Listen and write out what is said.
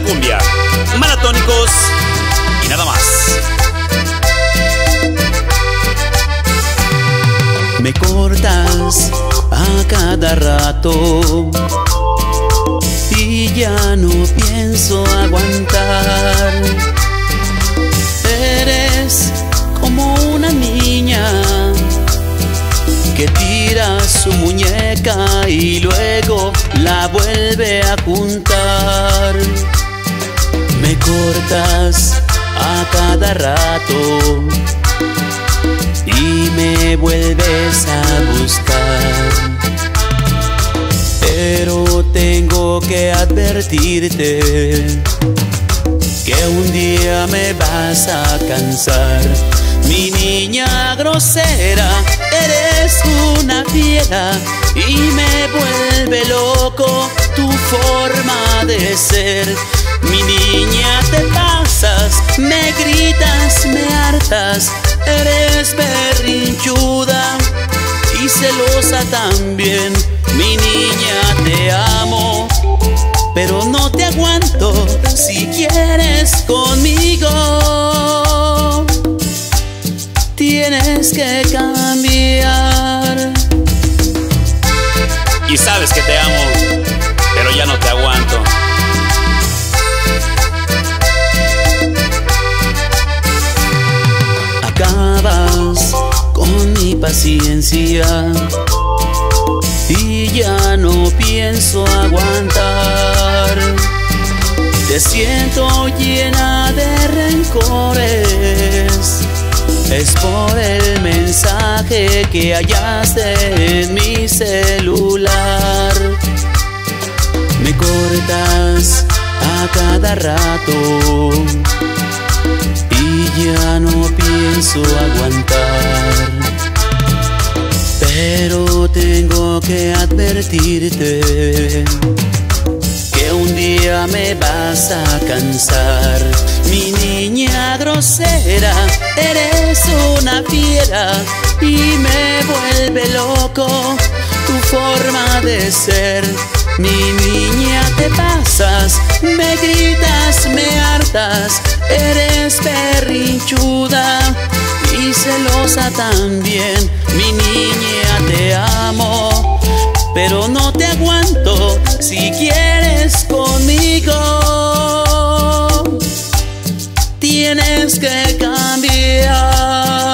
cumbia. Maratónicos y nada más. Me cortas a cada rato y ya no pienso aguantar. Eres como una niña que tira su muñeca y luego la vuelve a juntar. Me cortas a cada rato y me vuelves a buscar. Pero tengo que advertirte que un día me vas a cansar. Mi niña grosera, eres una fiera y me vuelve loco tu forma de ser. Mi niña te pasas, me gritas, me hartas, eres berrinchuda y celosa también. Mi niña te amo, pero no te aguanto si quieres conmigo. Tienes que cambiar. Y sabes que te amo, pero ya no te aguanto. Y ya no pienso aguantar. Te siento llena de rencores. Es por el mensaje que hallaste en mi celular. Me cortas a cada rato y ya no pienso aguantar. Que advertirte que un día me vas a cansar. Mi niña grosera, eres una fiera y me vuelve loco tu forma de ser. Mi niña te pasas, me gritas, me hartas, eres berrinchuda y celosa también. Mi niña te amo, pero no te aguanto si quieres conmigo. Tienes que cambiar.